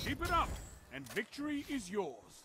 Keep it up, and victory is yours.